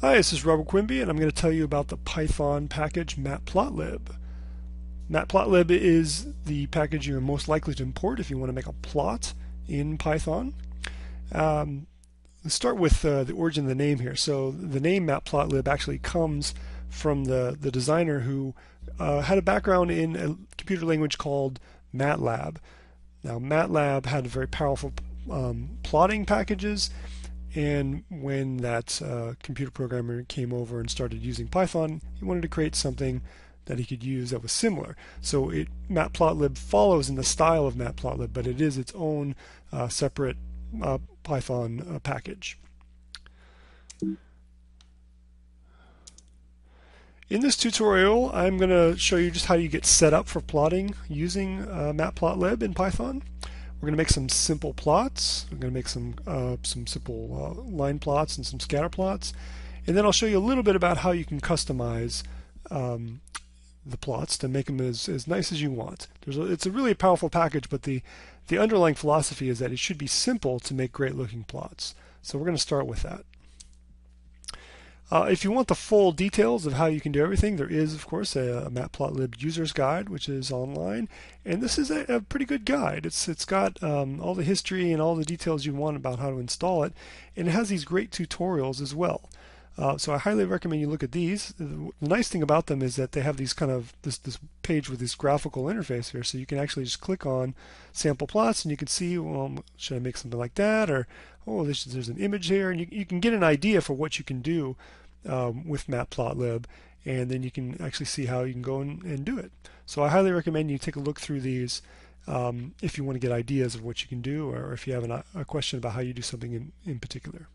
Hi, this is Robert Quimby, and I'm going to tell you about the Python package matplotlib. Matplotlib is the package you're most likely to import if you want to make a plot in Python. Um, let's start with uh, the origin of the name here. So the name matplotlib actually comes from the, the designer who uh, had a background in a computer language called MATLAB. Now MATLAB had very powerful um, plotting packages and when that uh, computer programmer came over and started using Python, he wanted to create something that he could use that was similar. So it, Matplotlib follows in the style of MATLAB, but it is its own uh, separate uh, Python uh, package. In this tutorial, I'm going to show you just how you get set up for plotting using uh, Matplotlib in Python. We're going to make some simple plots. We're going to make some uh, some simple uh, line plots and some scatter plots. And then I'll show you a little bit about how you can customize um, the plots to make them as, as nice as you want. There's a, it's a really powerful package, but the, the underlying philosophy is that it should be simple to make great looking plots. So we're going to start with that. Uh, if you want the full details of how you can do everything, there is, of course, a, a Matplotlib user's guide, which is online, and this is a, a pretty good guide. It's it's got um, all the history and all the details you want about how to install it, and it has these great tutorials as well. Uh, so I highly recommend you look at these. The nice thing about them is that they have these kind of this this page with this graphical interface here, so you can actually just click on sample plots and you can see, well, should I make something like that, or oh, there's, there's an image here, and you, you can get an idea for what you can do um, with Matplotlib, and then you can actually see how you can go and, and do it. So I highly recommend you take a look through these um, if you want to get ideas of what you can do, or if you have an, a question about how you do something in, in particular.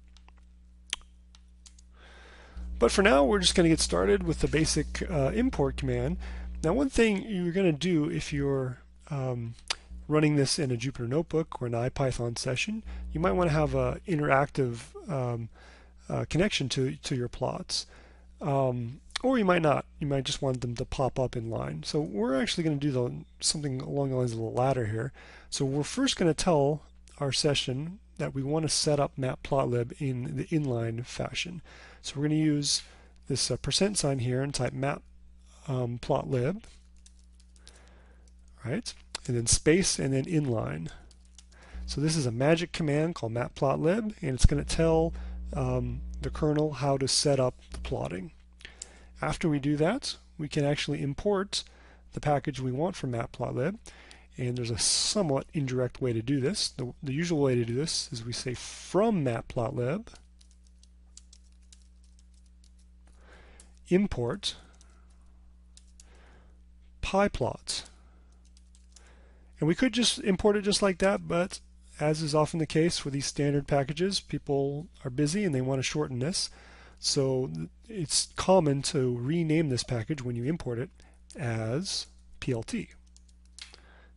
But for now, we're just going to get started with the basic uh, import command. Now, one thing you're going to do if you're um, running this in a Jupyter Notebook or an IPython session, you might want to have an interactive um, uh, connection to, to your plots. Um, or you might not. You might just want them to pop up in line. So we're actually going to do the, something along the lines of the latter here. So we're first going to tell our session that we want to set up matplotlib in the inline fashion. So we're going to use this uh, percent sign here and type map um, plotlib, right? And then space and then inline. So this is a magic command called matplotlib, and it's going to tell um, the kernel how to set up the plotting. After we do that, we can actually import the package we want from matplotlib. And there's a somewhat indirect way to do this. The, the usual way to do this is we say from matplotlib import pyplot. And we could just import it just like that, but as is often the case with these standard packages, people are busy and they want to shorten this. So it's common to rename this package when you import it as PLT.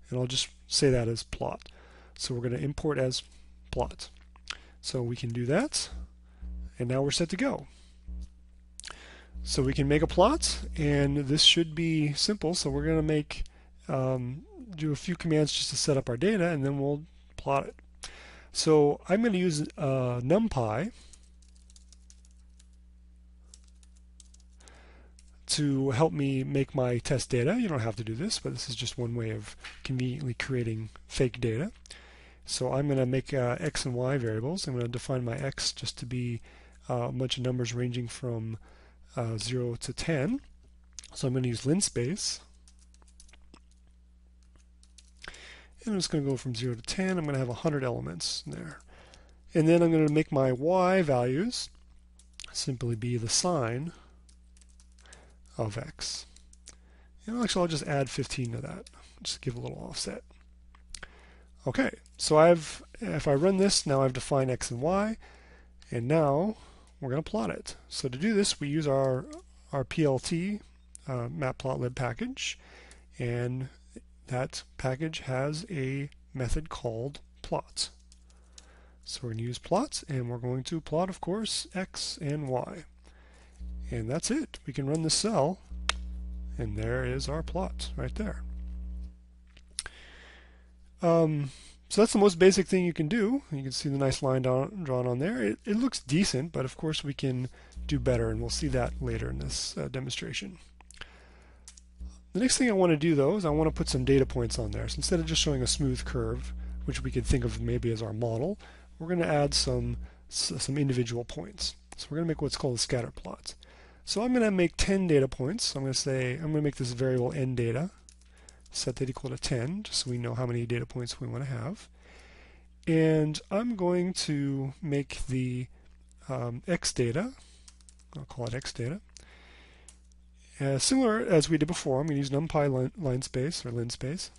And I'll just say that as plot. So we're going to import as plot. So we can do that. And now we're set to go. So we can make a plot, and this should be simple. So we're going to make um, do a few commands just to set up our data, and then we'll plot it. So I'm going to use uh, NumPy to help me make my test data. You don't have to do this, but this is just one way of conveniently creating fake data. So I'm going to make uh, x and y variables. I'm going to define my x just to be uh, a bunch of numbers ranging from uh, 0 to 10. So I'm going to use linspace. And I'm just going to go from 0 to 10. I'm going to have 100 elements there. And then I'm going to make my y values simply be the sine of x. And actually, I'll just add 15 to that, just give a little offset. Okay, so I've if I run this, now I've defined x and y, and now we're going to plot it. So to do this, we use our, our PLT uh, matplotlib package, and that package has a method called plot. So we're going to use plots, and we're going to plot, of course, x and y. And that's it. We can run the cell, and there is our plot right there. Um, so that's the most basic thing you can do. You can see the nice line down, drawn on there. It, it, looks decent, but of course we can do better, and we'll see that later in this uh, demonstration. The next thing I want to do, though, is I want to put some data points on there. So instead of just showing a smooth curve, which we could think of maybe as our model, we're going to add some, some individual points. So we're going to make what's called a scatter plot. So I'm going to make 10 data points. So I'm going to say, I'm going to make this variable n data set that equal to 10, just so we know how many data points we want to have. And I'm going to make the um, x data, I'll call it x data, uh, similar as we did before, I'm going to use numpy line, line space or linspace.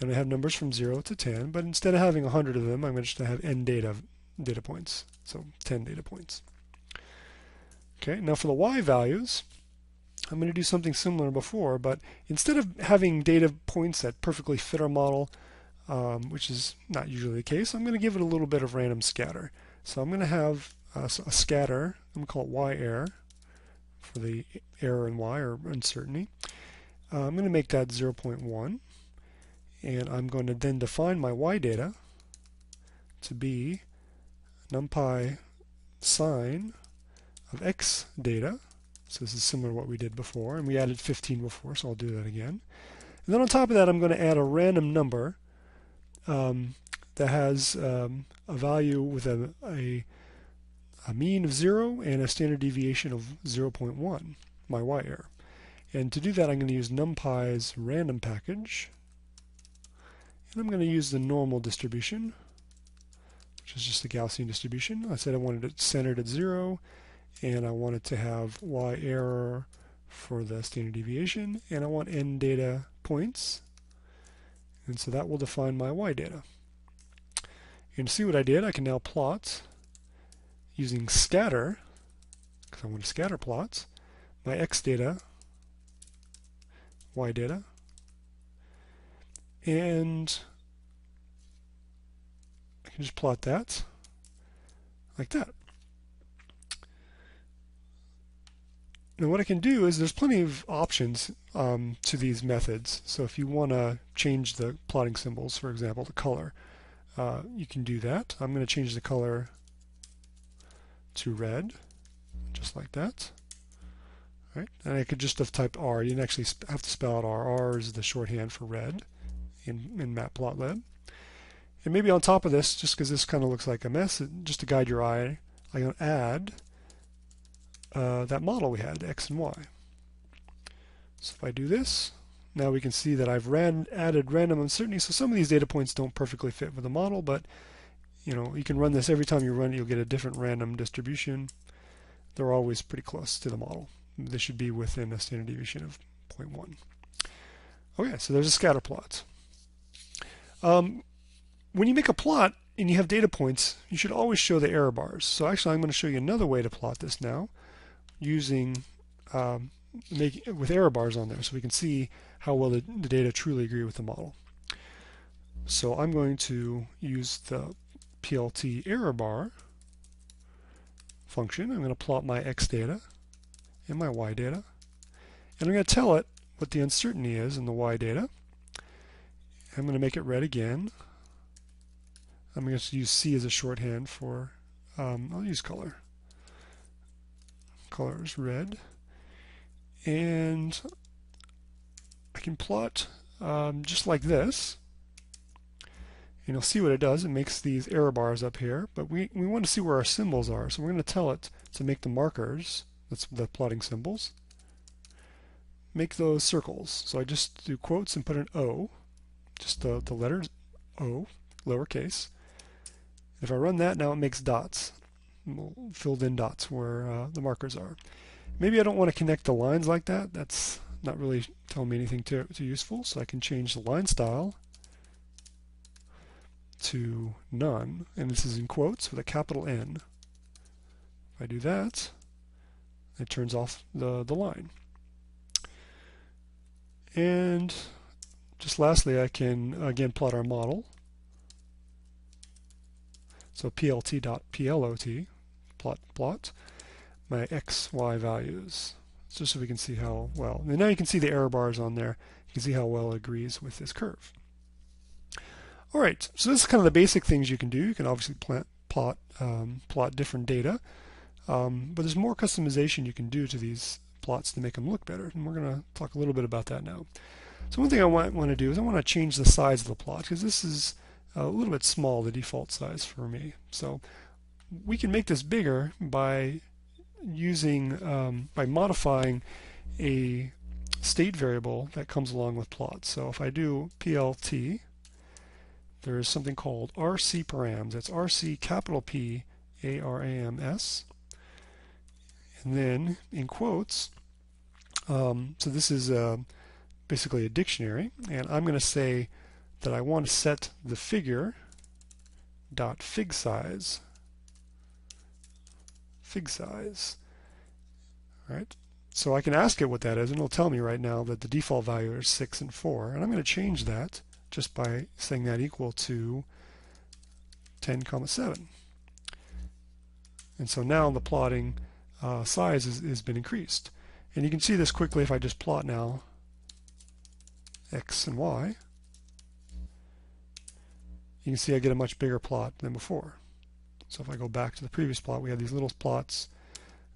And I have numbers from 0 to 10, but instead of having 100 of them, I'm going to have n data data points, so 10 data points. Okay, now for the y values, I'm going to do something similar before, but instead of having data points that perfectly fit our model, um, which is not usually the case, I'm going to give it a little bit of random scatter. So I'm going to have a, a scatter, I'm going to call it y error for the error in y or uncertainty. Uh, I'm going to make that 0.1 and I'm going to then define my y data to be numpy sine of x data so this is similar to what we did before, and we added 15 before, so I'll do that again. And then on top of that, I'm going to add a random number um, that has um, a value with a, a, a, mean of 0 and a standard deviation of 0.1, my y error. And to do that, I'm going to use NumPy's random package. And I'm going to use the normal distribution, which is just the Gaussian distribution. I said I wanted it centered at 0 and I want it to have y error for the standard deviation and I want n data points and so that will define my y data. And see what I did, I can now plot using scatter because I want to scatter plots my x data, y data, and I can just plot that like that. Now what I can do is there's plenty of options um, to these methods. So if you want to change the plotting symbols, for example, the color, uh, you can do that. I'm going to change the color to red, just like that. Right? And I could just have typed R. You didn't actually have to spell out R. R is the shorthand for red in, in Matplotlib. And maybe on top of this, just because this kind of looks like a mess, just to guide your eye, I'm going to add uh, that model we had, x and y. So if I do this, now we can see that I've ran, added random uncertainty. So some of these data points don't perfectly fit with the model, but you know you can run this every time you run it, you'll get a different random distribution. They're always pretty close to the model. This should be within a standard deviation of 0.1. Okay, so there's a scatter plot. Um, when you make a plot and you have data points, you should always show the error bars. So actually I'm going to show you another way to plot this now using um, make, with error bars on there so we can see how well the, the data truly agree with the model. So I'm going to use the PLT error bar function. I'm going to plot my x data and my y data. And I'm going to tell it what the uncertainty is in the y data. I'm going to make it red again. I'm going to use C as a shorthand for, um, I'll use color color is red. And I can plot um, just like this. And you'll see what it does. It makes these error bars up here. But we, we want to see where our symbols are. So we're going to tell it to make the markers, that's the plotting symbols, make those circles. So I just do quotes and put an O, just the, the letter O, lowercase. If I run that, now it makes dots filled in dots where uh, the markers are. Maybe I don't want to connect the lines like that. That's not really telling me anything too, too useful. So I can change the line style to none. And this is in quotes with a capital N. If I do that, it turns off the, the line. And just lastly, I can again plot our model. So plt.plot plot plot my x, y values, just so we can see how well. And now you can see the error bars on there. You can see how well it agrees with this curve. All right, so this is kind of the basic things you can do. You can obviously plant, plot, um, plot different data, um, but there's more customization you can do to these plots to make them look better, and we're going to talk a little bit about that now. So one thing I want, want to do is I want to change the size of the plot because this is a little bit small, the default size for me. So we can make this bigger by using, um, by modifying a state variable that comes along with plots. So if I do plt, there is something called RC params. That's RC capital P A R A M S. And then in quotes, um, so this is uh, basically a dictionary, and I'm going to say that I want to set the figure dot fig size fig size. All right. So I can ask it what that is, and it'll tell me right now that the default value is 6 and 4. And I'm going to change that just by saying that equal to 10 comma 7. And so now the plotting uh, size has, has been increased. And you can see this quickly if I just plot now x and y. You can see I get a much bigger plot than before. So if I go back to the previous plot, we had these little plots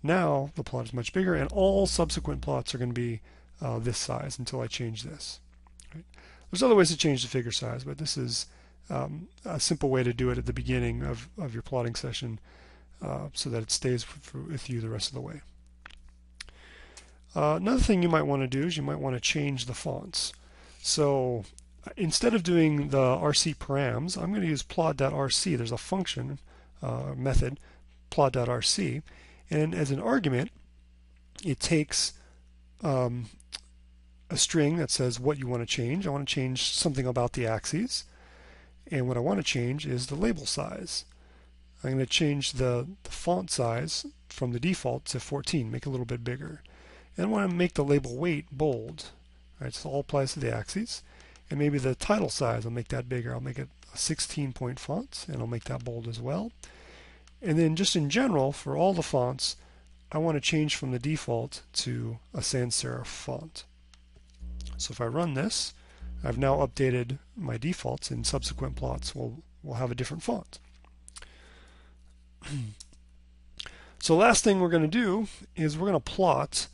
now the plot is much bigger, and all subsequent plots are going to be uh, this size until I change this. Right? There's other ways to change the figure size, but this is um, a simple way to do it at the beginning of, of your plotting session uh, so that it stays with you the rest of the way. Uh, another thing you might want to do is you might want to change the fonts. So instead of doing the RC params, I'm going to use plot.rc. There's a function uh, method, plot.rc, and as an argument, it takes um, a string that says what you want to change. I want to change something about the axes. And what I want to change is the label size. I'm going to change the, the font size from the default to 14, make it a little bit bigger. And I want to make the label weight bold. All right, so all applies to the axes. And maybe the title size, I'll make that bigger. I'll make it 16 point font, and I'll make that bold as well. And then just in general, for all the fonts, I want to change from the default to a sans serif font. So if I run this, I've now updated my defaults and subsequent plots will, will have a different font. so last thing we're going to do is we're going to plot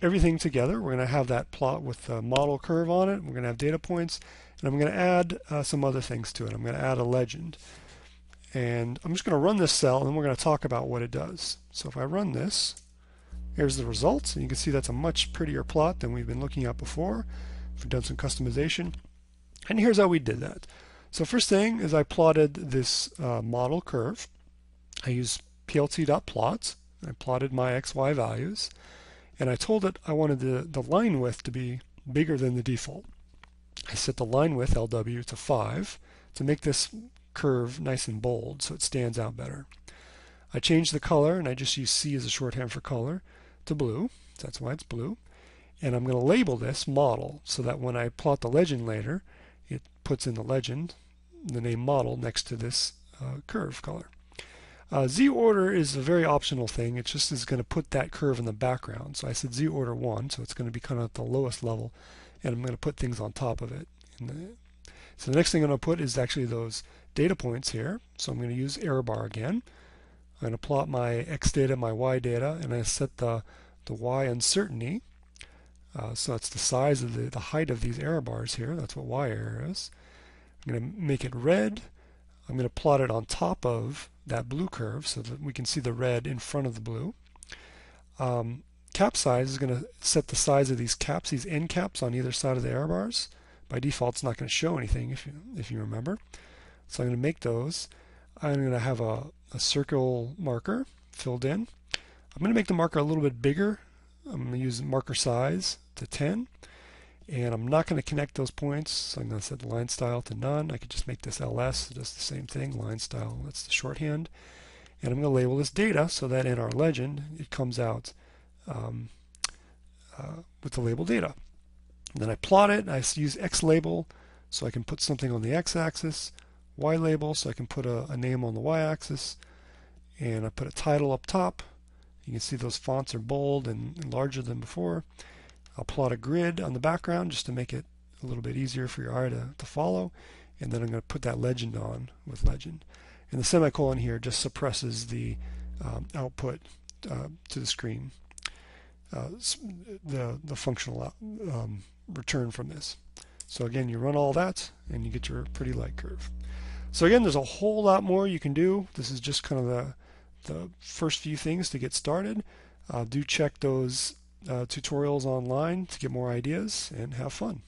everything together. We're going to have that plot with the model curve on it. We're going to have data points. And I'm going to add uh, some other things to it. I'm going to add a legend. And I'm just going to run this cell and then we're going to talk about what it does. So if I run this, here's the results. And you can see that's a much prettier plot than we've been looking at before. We've done some customization. And here's how we did that. So first thing is I plotted this uh, model curve. I used plt.plot. I plotted my xy values. And I told it I wanted the, the line width to be bigger than the default. I set the line width LW to 5 to make this curve nice and bold so it stands out better. I changed the color, and I just use C as a shorthand for color, to blue. That's why it's blue. And I'm going to label this model so that when I plot the legend later, it puts in the legend, the name model, next to this uh, curve color. Uh, Z order is a very optional thing. It just is going to put that curve in the background. So I said Z order 1, so it's going to be kind of at the lowest level, and I'm going to put things on top of it. The, so the next thing I'm going to put is actually those data points here. So I'm going to use error bar again. I'm going to plot my x data, my y data, and I set the, the y uncertainty. Uh, so that's the size of the, the height of these error bars here. That's what y error is. I'm going to make it red. I'm going to plot it on top of that blue curve so that we can see the red in front of the blue. Um, cap size is going to set the size of these caps, these end caps on either side of the error bars. By default, it's not going to show anything if you, if you remember. So I'm going to make those. I'm going to have a, a circle marker filled in. I'm going to make the marker a little bit bigger. I'm going to use marker size to 10. And I'm not going to connect those points, so I'm going to set the line style to none. I could just make this ls, just the same thing, line style, that's the shorthand. And I'm going to label this data so that in our legend it comes out um, uh, with the label data. And then I plot it, I use X label so I can put something on the x-axis, Y label so I can put a, a name on the y-axis, and I put a title up top. You can see those fonts are bold and, and larger than before. I'll plot a grid on the background just to make it a little bit easier for your eye to, to follow. and then I'm going to put that legend on with legend. And the semicolon here just suppresses the um, output uh, to the screen, uh, the, the functional um, return from this. So again, you run all that and you get your pretty light curve. So again, there's a whole lot more you can do. This is just kind of the, the first few things to get started. Uh, do check those uh, tutorials online to get more ideas and have fun.